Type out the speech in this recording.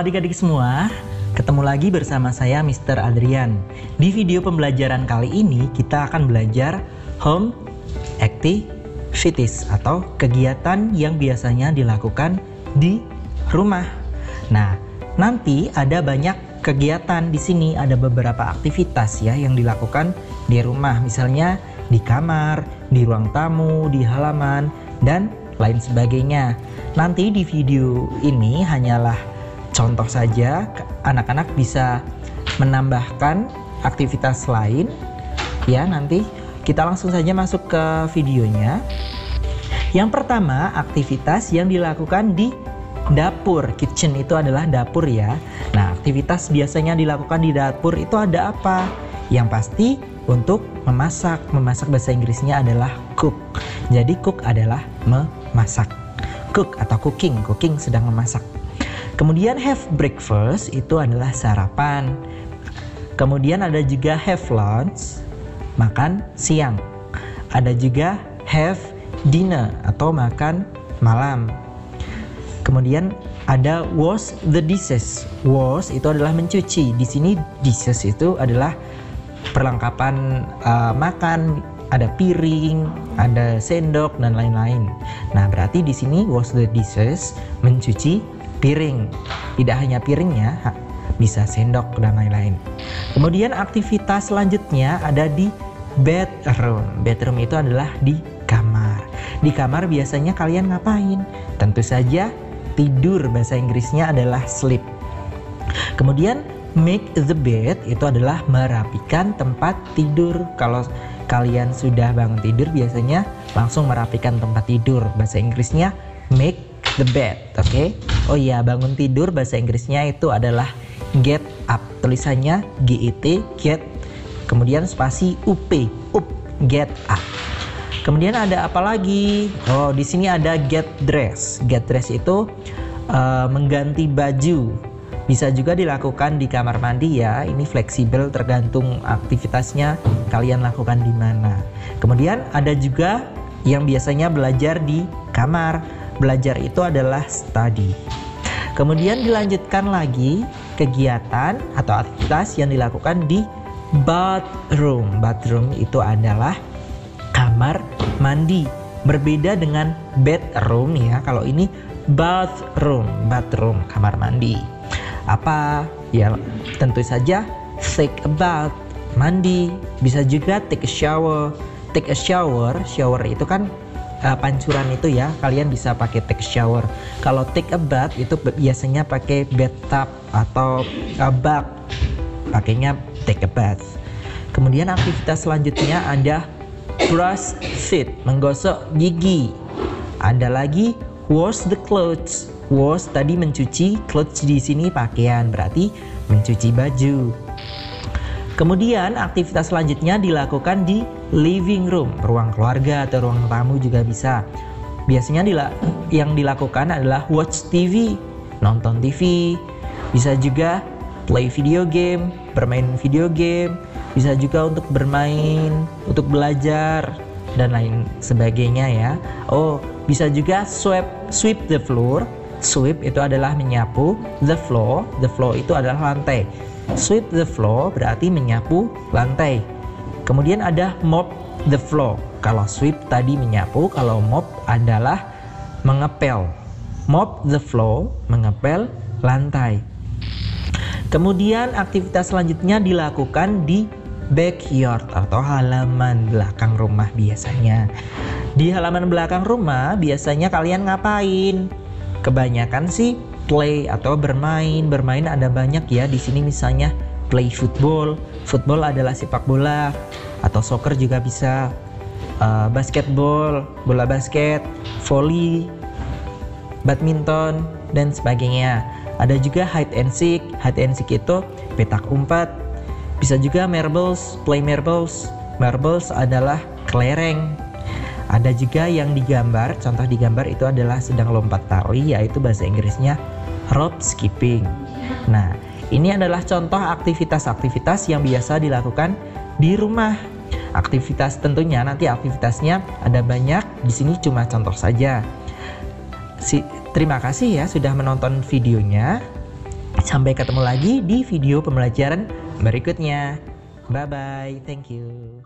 adik-adik semua, ketemu lagi bersama saya Mr. Adrian. Di video pembelajaran kali ini kita akan belajar home activities atau kegiatan yang biasanya dilakukan di rumah. Nah, nanti ada banyak kegiatan di sini, ada beberapa aktivitas ya yang dilakukan di rumah, misalnya di kamar, di ruang tamu, di halaman, dan lain sebagainya. Nanti di video ini hanyalah Contoh saja, anak-anak bisa menambahkan aktivitas lain. Ya, nanti kita langsung saja masuk ke videonya. Yang pertama, aktivitas yang dilakukan di dapur. Kitchen itu adalah dapur ya. Nah, aktivitas biasanya dilakukan di dapur itu ada apa? Yang pasti untuk memasak. Memasak bahasa Inggrisnya adalah cook. Jadi cook adalah memasak. Cook atau cooking, cooking sedang memasak. Kemudian have breakfast itu adalah sarapan. Kemudian ada juga have lunch, makan siang. Ada juga have dinner atau makan malam. Kemudian ada wash the dishes. Wash itu adalah mencuci. Di sini dishes itu adalah perlengkapan uh, makan, ada piring, ada sendok dan lain-lain. Nah, berarti di sini wash the dishes mencuci piring. Tidak hanya piringnya, bisa sendok dan lain-lain. Kemudian aktivitas selanjutnya ada di bedroom. Bedroom itu adalah di kamar. Di kamar biasanya kalian ngapain? Tentu saja tidur bahasa Inggrisnya adalah sleep. Kemudian make the bed itu adalah merapikan tempat tidur. Kalau kalian sudah bangun tidur biasanya langsung merapikan tempat tidur. Bahasa Inggrisnya make the bed, oke? Okay? Oh iya, bangun tidur bahasa Inggrisnya itu adalah get up. Tulisannya G E T get kemudian spasi UP, up, get up. Kemudian ada apa lagi? Oh, di sini ada get dress. Get dress itu uh, mengganti baju. Bisa juga dilakukan di kamar mandi ya. Ini fleksibel tergantung aktivitasnya kalian lakukan di mana. Kemudian ada juga yang biasanya belajar di kamar. Belajar itu adalah study. Kemudian dilanjutkan lagi kegiatan atau aktivitas yang dilakukan di bathroom. Bathroom itu adalah kamar mandi. Berbeda dengan bedroom ya. Kalau ini bathroom, bathroom kamar mandi. Apa? Ya tentu saja take a bath, mandi. Bisa juga take a shower. Take a shower, shower itu kan uh, pancuran itu ya kalian bisa pakai take shower. Kalau take a bath itu biasanya pakai bathtub atau uh, bak. Pakainya take a bath. Kemudian aktivitas selanjutnya ada brush teeth menggosok gigi. Ada lagi wash the clothes. Wash tadi mencuci clothes di sini pakaian. Berarti mencuci baju Kemudian aktivitas selanjutnya dilakukan di living room, ruang keluarga atau ruang tamu juga bisa. Biasanya dila yang dilakukan adalah watch TV, nonton TV, bisa juga play video game, bermain video game, bisa juga untuk bermain, untuk belajar dan lain sebagainya ya. Oh, bisa juga sweep sweep the floor. Sweep itu adalah menyapu, the floor, the floor itu adalah lantai. Sweep the floor berarti menyapu lantai. Kemudian ada mop the floor. Kalau sweep tadi menyapu, kalau mop adalah mengepel. Mop the floor, mengepel lantai. Kemudian aktivitas selanjutnya dilakukan di backyard atau halaman belakang rumah biasanya. Di halaman belakang rumah biasanya kalian ngapain? Kebanyakan sih play atau bermain. Bermain ada banyak ya di sini misalnya play football. Football adalah sepak bola atau soccer juga bisa. Uh, basketball, bola basket, volley, badminton dan sebagainya. Ada juga hide and seek. Hide and seek itu petak umpet. Bisa juga marbles, play marbles. Marbles adalah kelereng ada juga yang digambar, contoh digambar itu adalah sedang lompat tali, yaitu bahasa Inggrisnya rope skipping. Nah, ini adalah contoh aktivitas-aktivitas yang biasa dilakukan di rumah. Aktivitas tentunya nanti aktivitasnya ada banyak, di sini cuma contoh saja. Si, terima kasih ya sudah menonton videonya. Sampai ketemu lagi di video pembelajaran berikutnya. Bye bye. Thank you.